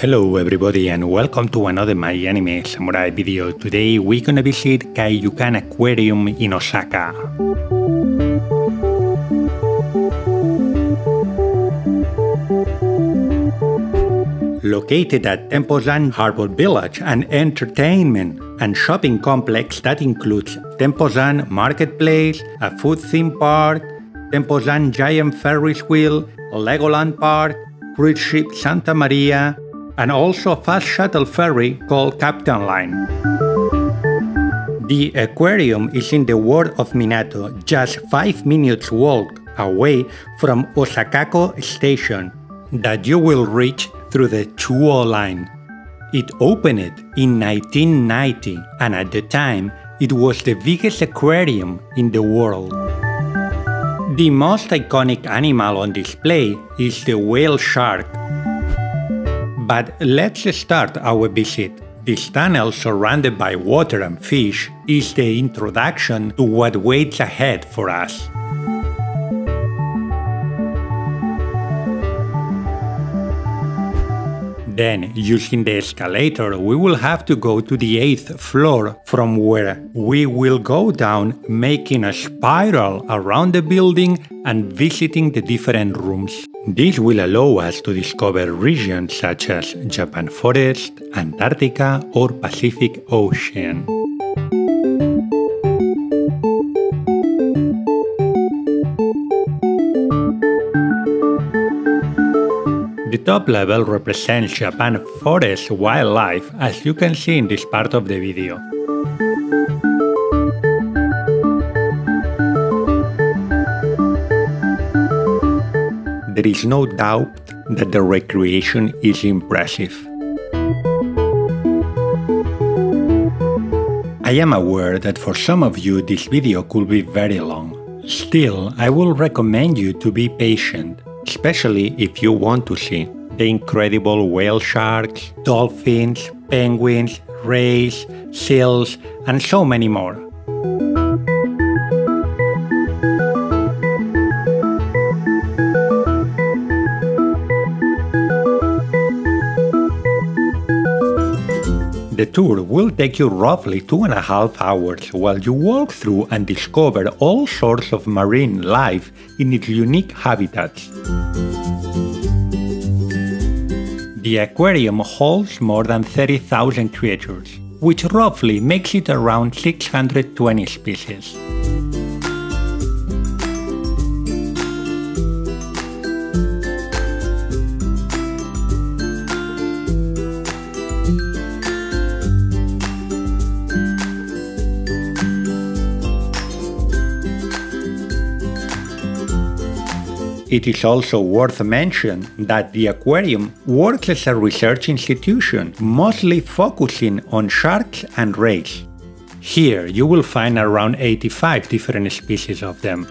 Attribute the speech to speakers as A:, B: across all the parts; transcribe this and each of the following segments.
A: Hello everybody and welcome to another My Anime Samurai video. Today we're gonna visit Kaiyukan Aquarium in Osaka. Located at Tempozan Harbor Village, an entertainment and shopping complex that includes Tempozan Marketplace, a food theme park, Tempozan Giant Ferris Wheel, Legoland Park, cruise ship Santa Maria, and also a fast shuttle ferry called Captain Line. The aquarium is in the ward of Minato, just 5 minutes walk away from Osakako Station, that you will reach through the Chuo line. It opened in 1990 and at the time it was the biggest aquarium in the world. The most iconic animal on display is the whale shark, but let's start our visit. This tunnel surrounded by water and fish is the introduction to what waits ahead for us. Then, using the escalator, we will have to go to the 8th floor from where we will go down, making a spiral around the building and visiting the different rooms. This will allow us to discover regions such as Japan Forest, Antarctica, or Pacific Ocean. The top level represents Japan forest wildlife as you can see in this part of the video. There is no doubt that the recreation is impressive. I am aware that for some of you this video could be very long. Still, I will recommend you to be patient especially if you want to see the incredible whale sharks, dolphins, penguins, rays, seals, and so many more. The tour will take you roughly two and a half hours while you walk through and discover all sorts of marine life in its unique habitats. The aquarium holds more than 30,000 creatures, which roughly makes it around 620 species. It is also worth mentioning that the aquarium works as a research institution, mostly focusing on sharks and rays. Here you will find around 85 different species of them.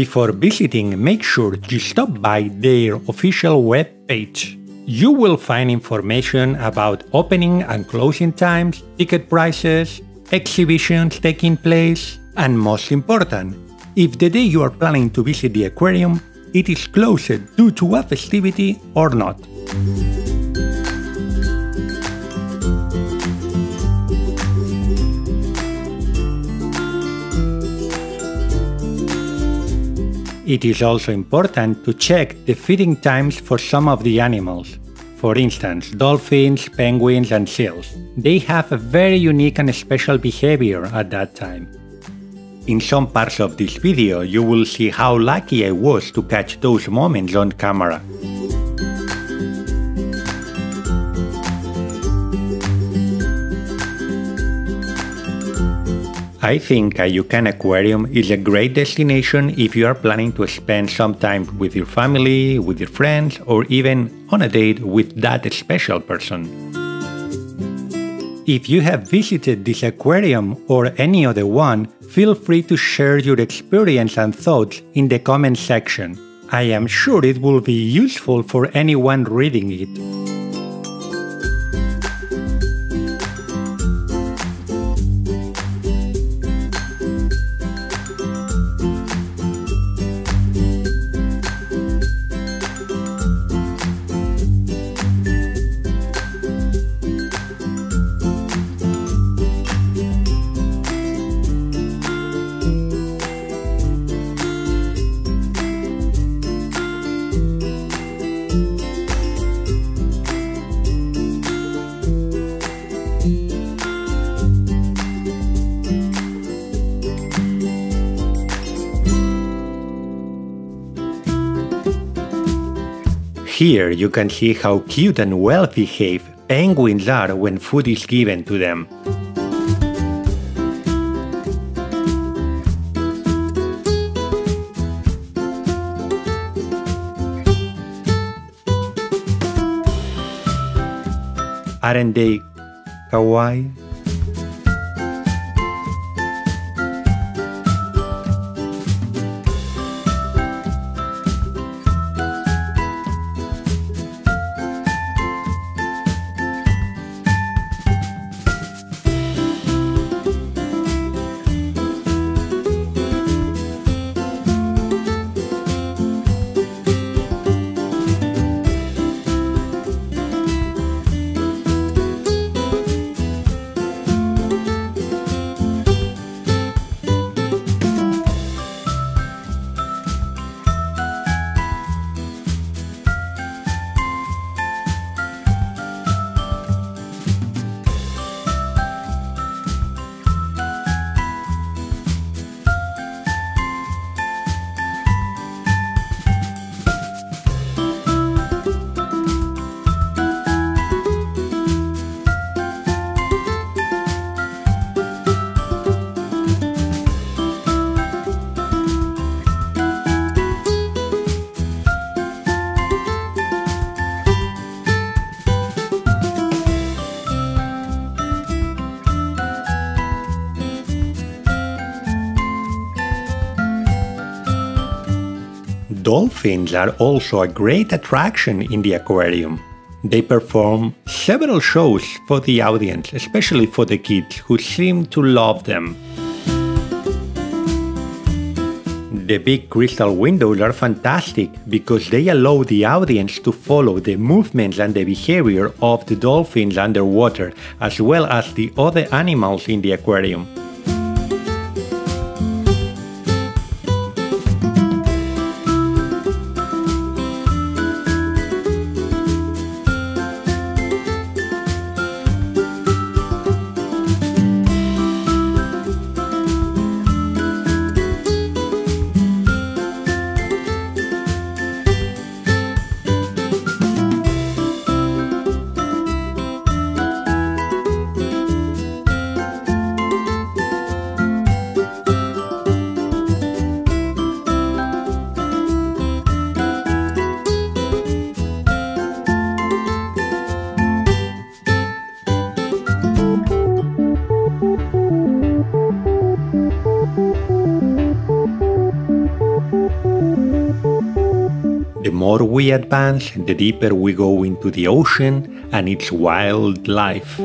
A: Before visiting, make sure you stop by their official web page. You will find information about opening and closing times, ticket prices, exhibitions taking place, and most important, if the day you are planning to visit the aquarium, it is closed due to a festivity or not. It is also important to check the feeding times for some of the animals. For instance, dolphins, penguins, and seals. They have a very unique and special behavior at that time. In some parts of this video you will see how lucky I was to catch those moments on camera. I think Kaiyukan Aquarium is a great destination if you are planning to spend some time with your family, with your friends, or even on a date with that special person. If you have visited this aquarium or any other one, feel free to share your experience and thoughts in the comment section. I am sure it will be useful for anyone reading it. Here you can see how cute and well behaved penguins are when food is given to them. Aren't they kawaii? Dolphins are also a great attraction in the aquarium. They perform several shows for the audience, especially for the kids who seem to love them. The big crystal windows are fantastic because they allow the audience to follow the movements and the behavior of the dolphins underwater as well as the other animals in the aquarium. More we advance, the deeper we go into the ocean and its wildlife.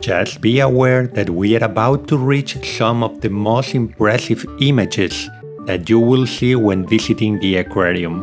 A: Just be aware that we are about to reach some of the most impressive images that you will see when visiting the aquarium.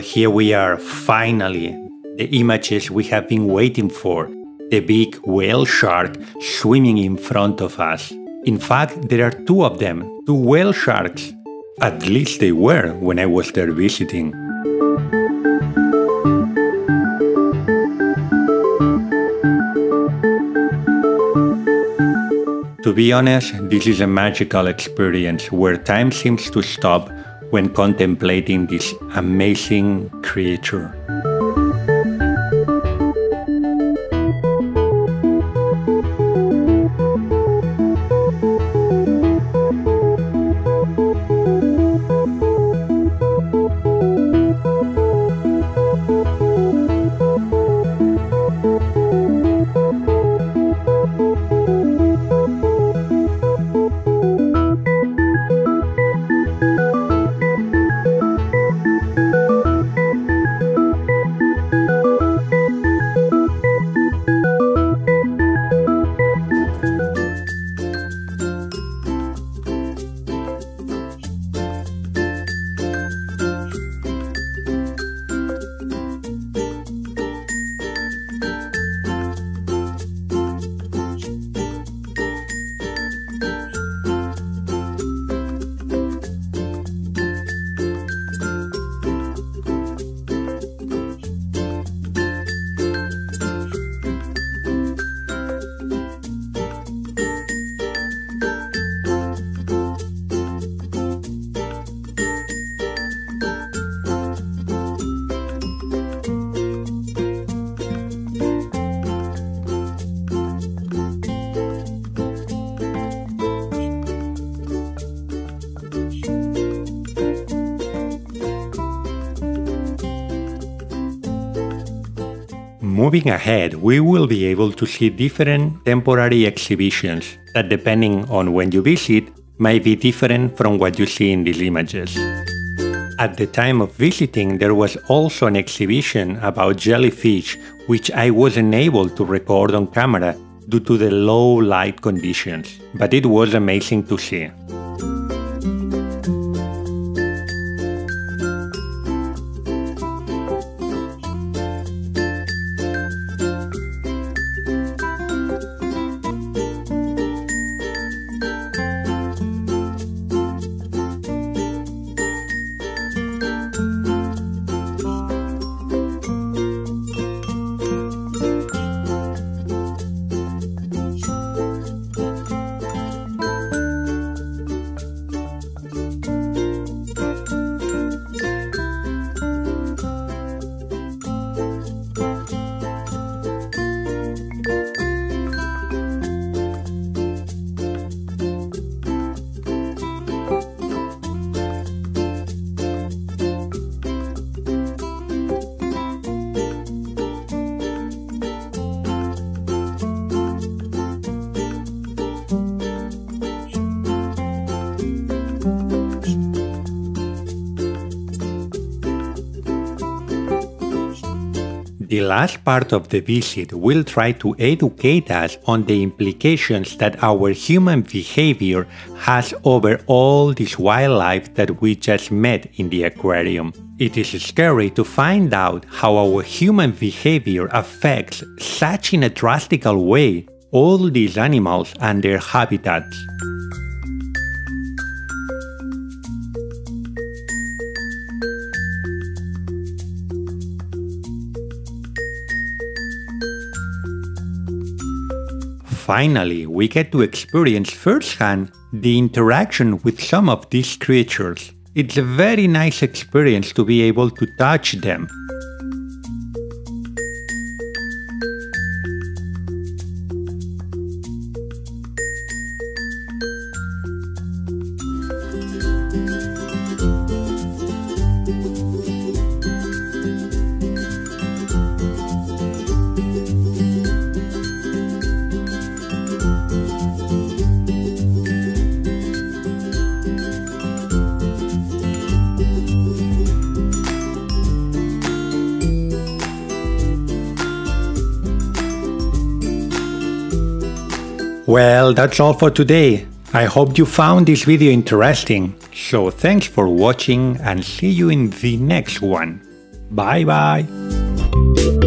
A: Here we are, finally, the images we have been waiting for. The big whale shark swimming in front of us. In fact, there are two of them, two whale sharks. At least they were when I was there visiting. To be honest, this is a magical experience where time seems to stop when contemplating this amazing creature. Moving ahead, we will be able to see different temporary exhibitions that depending on when you visit might be different from what you see in these images. At the time of visiting, there was also an exhibition about jellyfish which I wasn't able to record on camera due to the low light conditions, but it was amazing to see. The last part of the visit will try to educate us on the implications that our human behavior has over all this wildlife that we just met in the aquarium. It is scary to find out how our human behavior affects such in a drastic way all these animals and their habitats. Finally, we get to experience firsthand the interaction with some of these creatures. It's a very nice experience to be able to touch them, Well, that's all for today. I hope you found this video interesting. So thanks for watching and see you in the next one. Bye bye!